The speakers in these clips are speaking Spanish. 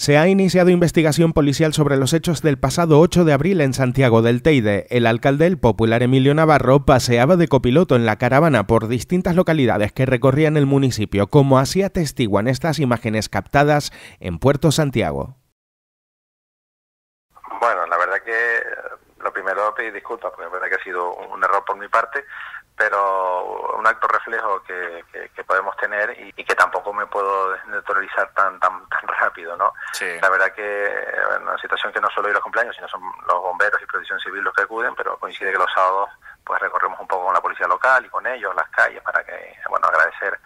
Se ha iniciado investigación policial sobre los hechos del pasado 8 de abril en Santiago del Teide. El alcalde, el popular Emilio Navarro, paseaba de copiloto en la caravana por distintas localidades que recorrían el municipio, como así atestiguan estas imágenes captadas en Puerto Santiago. Bueno, la verdad que lo primero pedir disculpas, porque es verdad que ha sido un error por mi parte, pero un acto reflejo que, podemos tener y, que tampoco me puedo neutralizar tan tan tan rápido, ¿no? La verdad que es una situación que no solo hay los cumpleaños, sino son los bomberos y protección civil los que acuden, pero coincide que los sábados pues recorremos un poco con la policía local y con ellos las calles para que, bueno, agradecer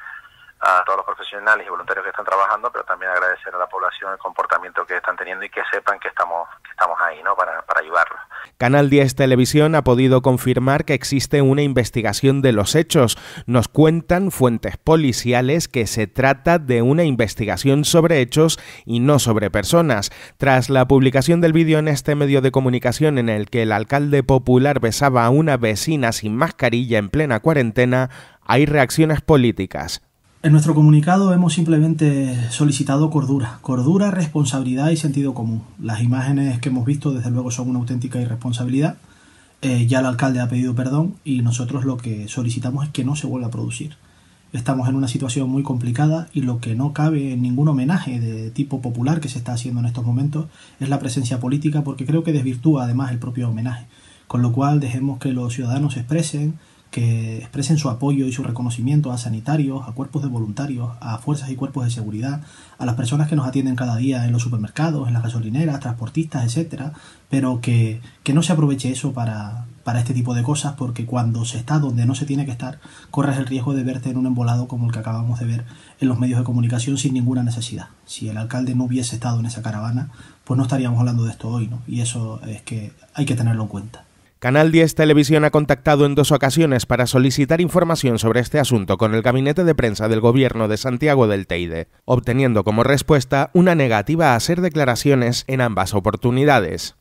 a todos los profesionales y voluntarios que están trabajando, pero también agradecer a la población el comportamiento que están teniendo y que sepan que estamos, que estamos ahí, ¿no? Para, para ayudarlos. Canal 10 Televisión ha podido confirmar que existe una investigación de los hechos. Nos cuentan fuentes policiales que se trata de una investigación sobre hechos y no sobre personas. Tras la publicación del vídeo en este medio de comunicación en el que el alcalde popular besaba a una vecina sin mascarilla en plena cuarentena, hay reacciones políticas. En nuestro comunicado hemos simplemente solicitado cordura, cordura, responsabilidad y sentido común. Las imágenes que hemos visto desde luego son una auténtica irresponsabilidad. Eh, ya el alcalde ha pedido perdón y nosotros lo que solicitamos es que no se vuelva a producir. Estamos en una situación muy complicada y lo que no cabe en ningún homenaje de tipo popular que se está haciendo en estos momentos es la presencia política porque creo que desvirtúa además el propio homenaje. Con lo cual dejemos que los ciudadanos se expresen, que expresen su apoyo y su reconocimiento a sanitarios, a cuerpos de voluntarios, a fuerzas y cuerpos de seguridad, a las personas que nos atienden cada día en los supermercados, en las gasolineras, transportistas, etcétera, pero que, que no se aproveche eso para, para este tipo de cosas, porque cuando se está donde no se tiene que estar, corres el riesgo de verte en un embolado como el que acabamos de ver en los medios de comunicación sin ninguna necesidad. Si el alcalde no hubiese estado en esa caravana, pues no estaríamos hablando de esto hoy, ¿no? Y eso es que hay que tenerlo en cuenta. Canal 10 Televisión ha contactado en dos ocasiones para solicitar información sobre este asunto con el gabinete de prensa del gobierno de Santiago del Teide, obteniendo como respuesta una negativa a hacer declaraciones en ambas oportunidades.